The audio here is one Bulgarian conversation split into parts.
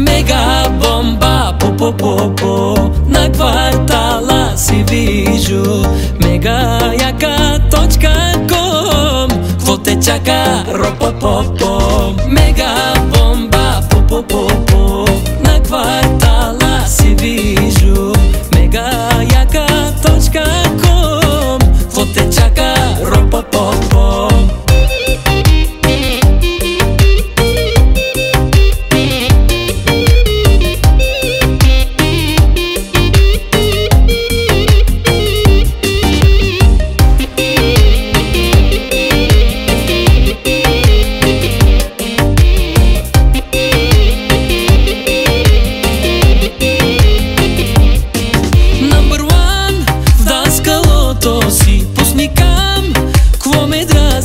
Mega bomba, po po po po. Na kvartala si vižu Mega jaka točka kom. Vo te ro po po po. Mega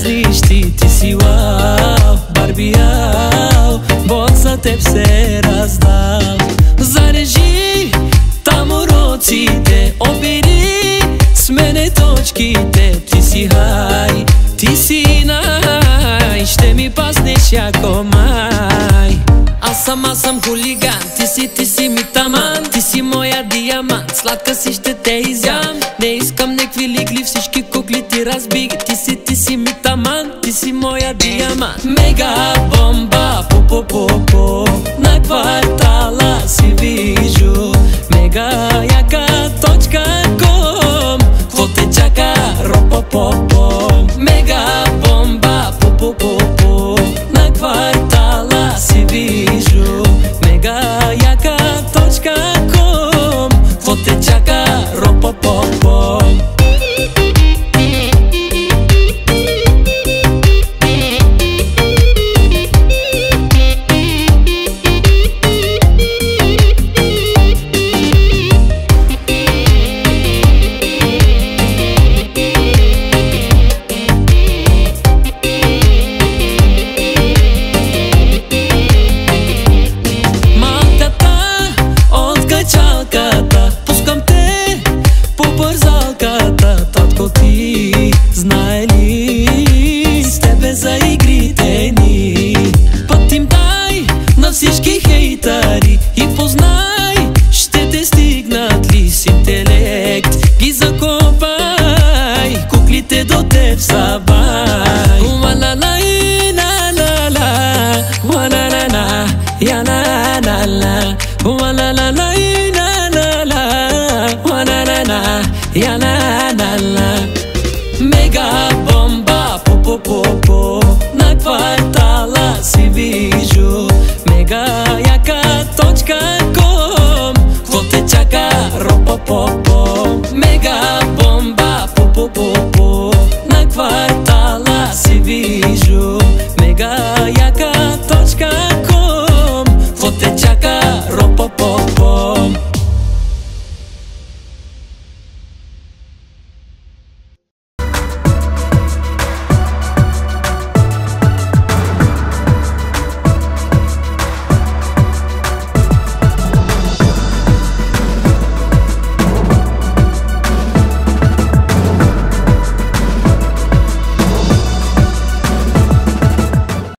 zniștit wow, Barbie iau Bolsa te pseras dau. Zareži tam roci te obiri S mene točki te Ti si haj, ti si naj Šte mi pasneš jako maj съм, аз съм хулиган Ти си, ти си ми таман. Ти си моя диамант Сладка си ще те изям. Не искам некви лигли Всички кукли ти разбиг Ти си, ти си ми таман Ти си моя диамант. Мега бомба По-по-по-по На квартала всички хейтари. И познай ще те стигнат ли с интелект? Ги закопай Куклите до теб сабай Уа-ла-ла и ла-ла-ла Уа-ла-ла-ла Я ла pop.